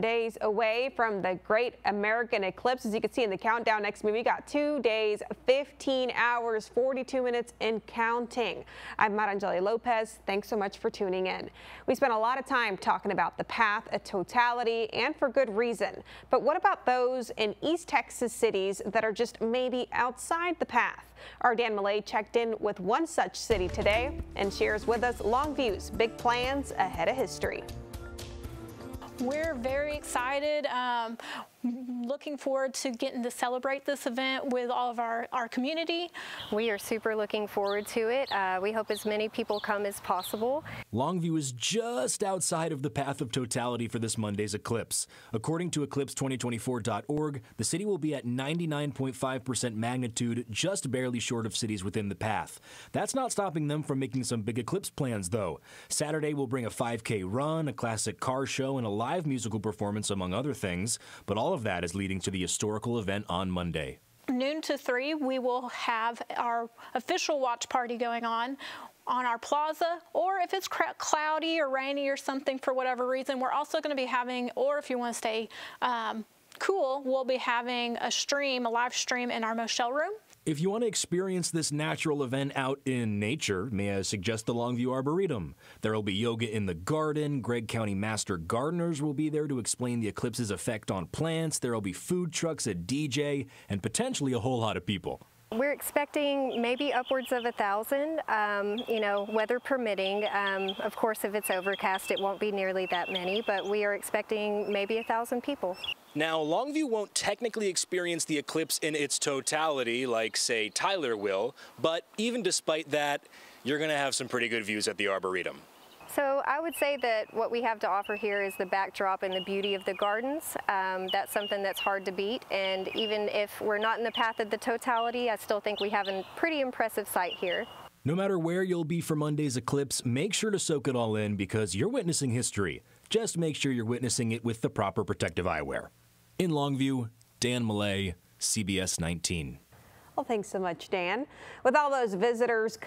days away from the great American eclipse. As you can see in the countdown next me, we got two days, 15 hours, 42 minutes and counting. I'm Marangeli Lopez. Thanks so much for tuning in. We spent a lot of time talking about the path a totality and for good reason. But what about those in East Texas cities that are just maybe outside the path? Our Dan Malay checked in with one such city today and shares with us Longview's, big plans ahead of history. We're very excited. Um, looking forward to getting to celebrate this event with all of our, our community. We are super looking forward to it. Uh, we hope as many people come as possible. Longview is just outside of the path of totality for this Monday's eclipse. According to eclipse2024.org, the city will be at 99.5% magnitude, just barely short of cities within the path. That's not stopping them from making some big eclipse plans, though. Saturday will bring a 5K run, a classic car show, and a live musical performance, among other things, but all of that is leading to the historical event on Monday. Noon to 3, we will have our official watch party going on on our plaza, or if it's cloudy or rainy or something for whatever reason, we're also going to be having, or if you want to stay um, cool, we'll be having a stream, a live stream in our Moshel room. If you want to experience this natural event out in nature, may I suggest the Longview Arboretum? There will be yoga in the garden. Gregg County Master Gardeners will be there to explain the eclipse's effect on plants. There will be food trucks, a DJ, and potentially a whole lot of people. We're expecting maybe upwards of a thousand, um, you know, weather permitting. Um, of course, if it's overcast, it won't be nearly that many, but we are expecting maybe a thousand people. Now, Longview won't technically experience the eclipse in its totality like, say, Tyler will, but even despite that, you're going to have some pretty good views at the Arboretum. So I would say that what we have to offer here is the backdrop and the beauty of the gardens. Um, that's something that's hard to beat and even if we're not in the path of the totality, I still think we have a pretty impressive site here. No matter where you'll be for Monday's eclipse, make sure to soak it all in because you're witnessing history. Just make sure you're witnessing it with the proper protective eyewear. In Longview, Dan Malay, CBS 19. Well, thanks so much, Dan. With all those visitors coming